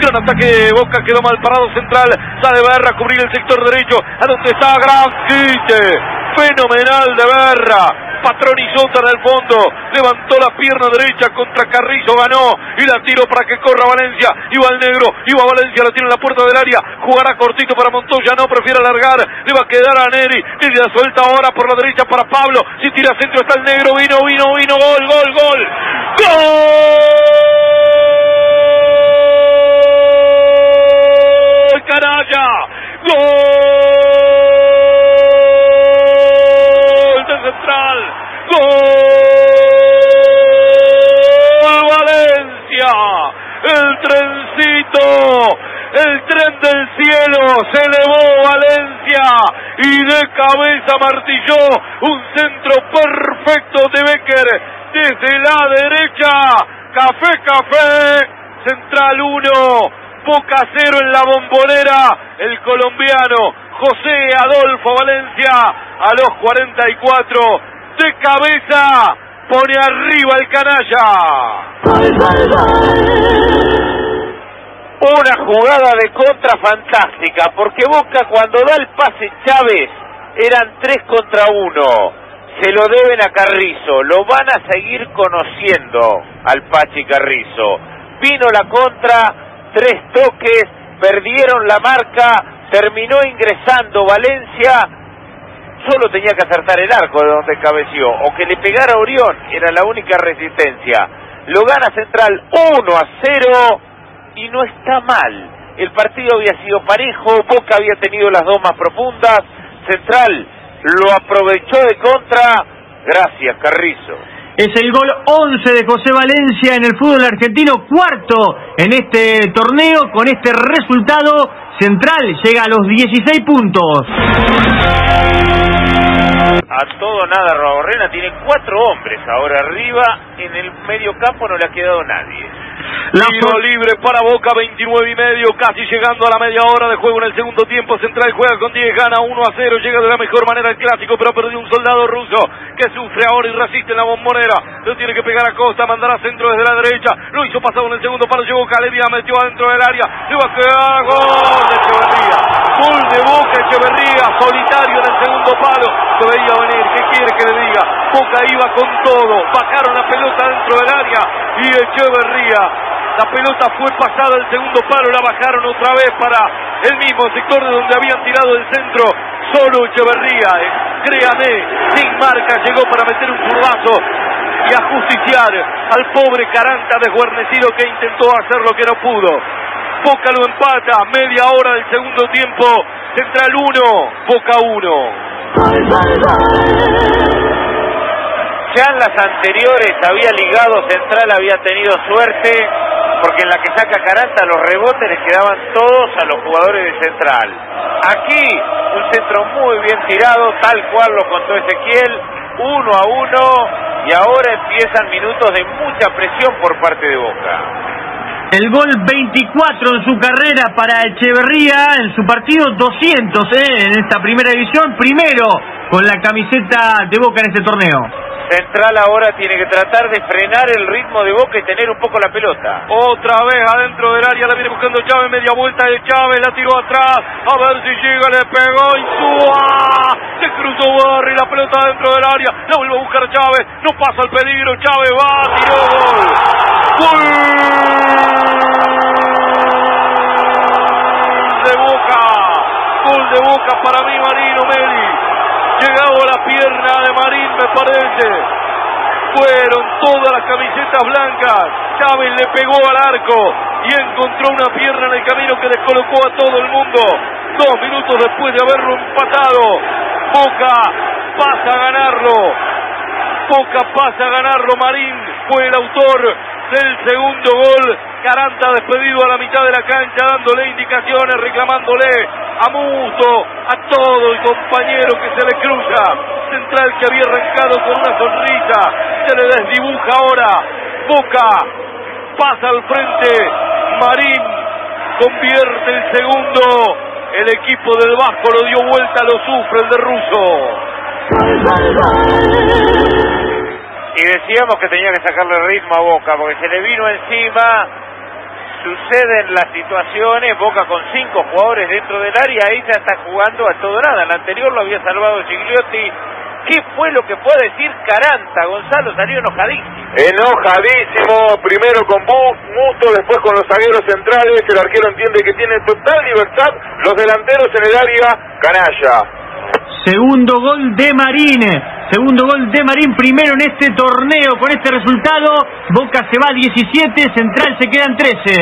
Gran ataque de Boca, quedó mal parado central. Sale Berra a cubrir el sector derecho. A donde está Gran quite. Fenomenal de Berra. Patronizó en el fondo, levantó la pierna derecha contra Carrizo, ganó y la tiró para que corra Valencia, iba el negro, iba Valencia, la tiene en la puerta del área, jugará cortito para Montoya, no prefiere alargar, le va a quedar a Neri, Neri la suelta ahora por la derecha para Pablo, si tira centro está el negro, vino, vino, vino, gol, gol, gol, gol, canalla, gol. ¡Gol! Valencia. El trencito. El tren del cielo se elevó Valencia y de cabeza martilló un centro perfecto de Becker desde la derecha. Café, café. Central 1, Boca 0 en la bombonera. El colombiano José Adolfo Valencia a los 44 de cabeza pone arriba el canalla. Una jugada de contra fantástica, porque Boca cuando da el pase Chávez eran tres contra uno. Se lo deben a Carrizo, lo van a seguir conociendo al Pachi Carrizo. Vino la contra, tres toques, perdieron la marca, terminó ingresando Valencia solo tenía que acertar el arco de donde cabeció, o que le pegara Orión, era la única resistencia. Lo gana Central 1 a 0 y no está mal. El partido había sido parejo, Boca había tenido las dos más profundas, Central lo aprovechó de contra, gracias Carrizo. Es el gol 11 de José Valencia en el fútbol argentino, cuarto en este torneo. Con este resultado, Central llega a los 16 puntos. A todo nada, Raborrena tiene cuatro hombres ahora arriba. En el medio campo no le ha quedado nadie. Tiro libre para Boca, 29 y medio, casi llegando a la media hora de juego en el segundo tiempo. Central juega con 10, gana 1 a 0, llega de la mejor manera el clásico, pero perdió un soldado ruso que sufre ahora y resiste en la bombonera. Lo tiene que pegar a Costa, mandará centro desde la derecha. Lo hizo pasado en el segundo palo, llegó Calevia, metió adentro del área. Le va a quedar gol de Echeverría. Gol de Boca, Echeverría, solitario en el segundo palo. Se veía venir, ¿qué quiere que le Boca iba con todo, bajaron la pelota dentro del área y Echeverría la pelota fue pasada al segundo palo, la bajaron otra vez para el mismo sector de donde habían tirado el centro. Solo Echeverría, eh, créame, sin marca llegó para meter un curvazo y a justiciar al pobre Caranta desguarnecido que intentó hacer lo que no pudo. Boca lo empata, media hora del segundo tiempo, Central 1, Boca 1. Ya en las anteriores había ligado Central, había tenido suerte porque en la que saca Caranta los rebotes les quedaban todos a los jugadores de Central. Aquí un centro muy bien tirado, tal cual lo contó Ezequiel, uno a uno, y ahora empiezan minutos de mucha presión por parte de Boca. El gol 24 en su carrera para Echeverría, en su partido 200 ¿eh? en esta primera división, primero con la camiseta de Boca en este torneo. Central ahora tiene que tratar de frenar el ritmo de Boca y tener un poco la pelota. Otra vez adentro del área, la viene buscando Chávez, media vuelta de Chávez, la tiró atrás, a ver si llega, le pegó y suba, se cruzó Barry, la pelota dentro del área, la vuelve a buscar Chávez, no pasa el peligro, Chávez va, tiró gol. Gol de Boca, gol de Boca para mí Marino Medi llegado a la pierna Fueron todas las camisetas blancas. Chávez le pegó al arco y encontró una pierna en el camino que descolocó a todo el mundo. Dos minutos después de haberlo empatado, Boca pasa a ganarlo. Boca pasa a ganarlo. Marín fue el autor del segundo gol. Caranta despedido a la mitad de la cancha, dándole indicaciones, reclamándole a Musto, a todo el compañero que se le cruza. Central que había arrancado con una sonrisa, se le desdibuja ahora. Boca pasa al frente. Marín convierte el segundo. El equipo del Vasco lo dio vuelta, lo sufre el de Russo. Y decíamos que tenía que sacarle ritmo a Boca, porque se le vino encima suceden las situaciones, Boca con cinco jugadores dentro del área, ahí ya está jugando a todo nada. El anterior lo había salvado Gigliotti. ¿Qué fue lo que puede decir Caranta? Gonzalo salió enojadísimo. Enojadísimo, primero con Musto, después con los zagueros centrales. El arquero entiende que tiene total libertad. Los delanteros en el área, canalla. Segundo gol de Marín. Segundo gol de Marín, primero en este torneo con este resultado. Boca se va a 17, Central se queda en 13.